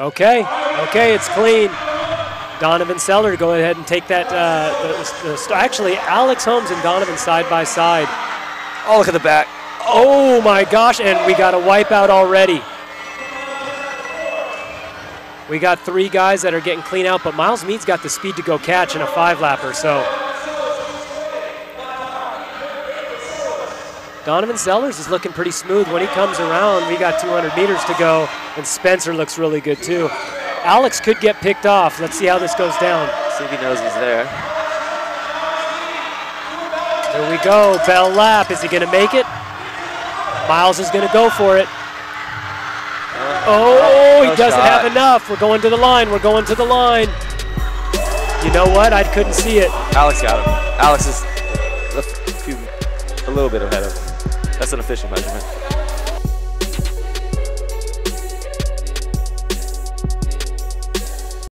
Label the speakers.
Speaker 1: Okay, okay, it's clean. Donavon Seller to go ahead and take that. Uh, the, the, actually, Alex Holmes and Donavon side by side.
Speaker 2: Oh, look at the back.
Speaker 1: Oh my gosh, and we got a wipeout already. We got three guys that are getting clean out, but Miles Mead's got the speed to go catch in a five lapper, so. Donavon Sellers is looking pretty smooth. When he comes around, we got 200 meters to go, and Spencer looks really good too. Alex could get picked off. Let's see how this goes down.
Speaker 2: See if he knows he's there.
Speaker 1: Here we go, bell lap. Is he gonna make it? Miles is gonna go for it. Uh, oh, he doesn't have enough. We're going to the line. We're going to the line. You know what? I couldn't see it.
Speaker 2: Alex got him. Alex is a, few, a little bit ahead of him. That's an official measurement.